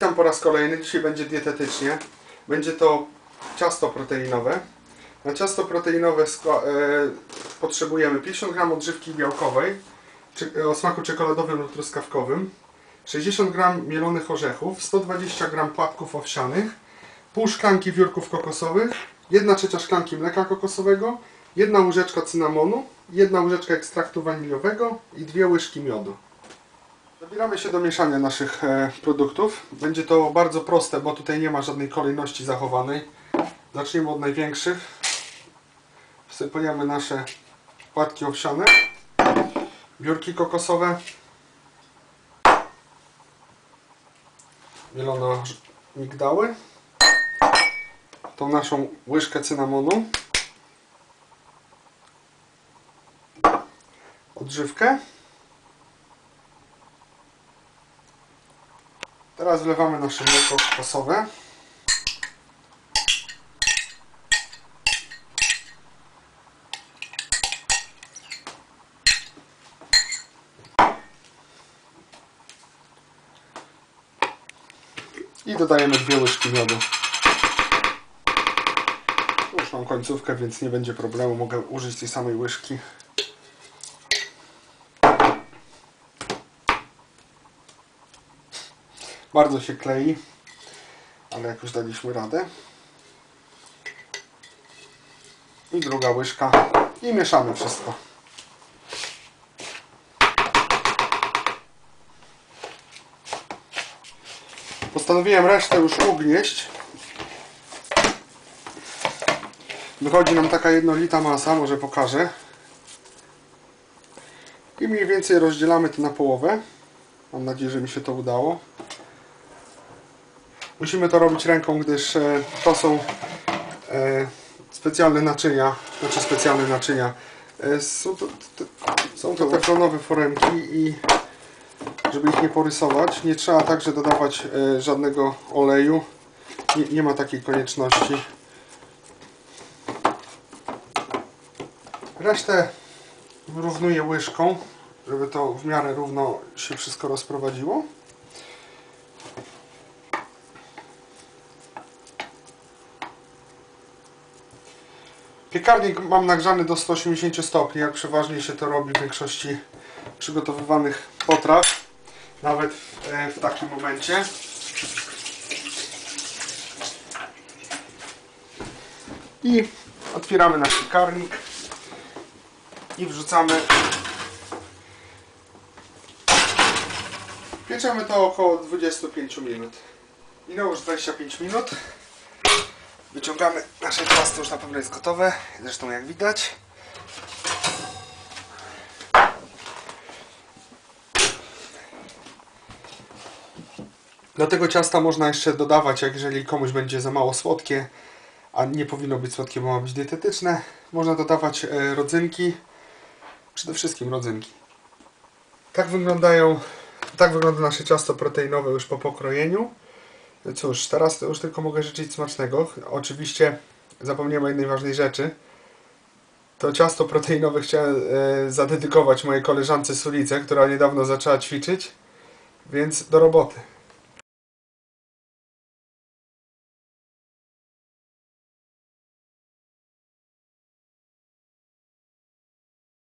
Witam po raz kolejny. Dzisiaj będzie dietetycznie. Będzie to ciasto proteinowe. Na ciasto proteinowe e, potrzebujemy 50 g odżywki białkowej czy, o smaku czekoladowym lub truskawkowym, 60 g mielonych orzechów, 120 g płatków owsianych, pół szklanki wiórków kokosowych, 1 trzecia szklanki mleka kokosowego, jedna łyżeczka cynamonu, jedna łyżeczka ekstraktu waniliowego i dwie łyżki miodu. Zabieramy się do mieszania naszych e, produktów. Będzie to bardzo proste, bo tutaj nie ma żadnej kolejności zachowanej. Zacznijmy od największych. Wsypujemy nasze płatki owsiane, biurki kokosowe, mielone migdały, tą naszą łyżkę cynamonu, odżywkę. Teraz wlewamy nasze mleko kokosowe. I dodajemy dwie łyżki miodu. Już mam końcówkę, więc nie będzie problemu. Mogę użyć tej samej łyżki. Bardzo się klei, ale jakoś daliśmy radę. I druga łyżka. I mieszamy wszystko. Postanowiłem resztę już ugnieść. Wychodzi nam taka jednolita masa, może pokażę. I mniej więcej rozdzielamy to na połowę. Mam nadzieję, że mi się to udało. Musimy to robić ręką, gdyż e, to są e, specjalne naczynia, znaczy specjalne naczynia. E, są to, to, są to teflonowe foremki i żeby ich nie porysować, nie trzeba także dodawać żadnego oleju. Nie, nie ma takiej konieczności. Resztę wyrównuję łyżką, żeby to w miarę równo się wszystko rozprowadziło. Piekarnik mam nagrzany do 180 stopni, jak przeważnie się to robi w większości przygotowywanych potraw, nawet w, e, w takim momencie. I otwieramy nasz piekarnik i wrzucamy. Pieczemy to około 25 minut. Minęło już 25 minut. Wyciągamy nasze ciasto, już na pewno jest gotowe. Zresztą jak widać. Do tego ciasta można jeszcze dodawać, jak jeżeli komuś będzie za mało słodkie, a nie powinno być słodkie, bo ma być dietetyczne, można dodawać e, rodzynki, przede wszystkim rodzynki. Tak wyglądają, tak wygląda nasze ciasto proteinowe już po pokrojeniu. Cóż, teraz to już tylko mogę życzyć smacznego. Oczywiście zapomniałem o jednej ważnej rzeczy. To ciasto proteinowe chciałem e, zadedykować mojej koleżance Sulice, która niedawno zaczęła ćwiczyć. Więc do roboty.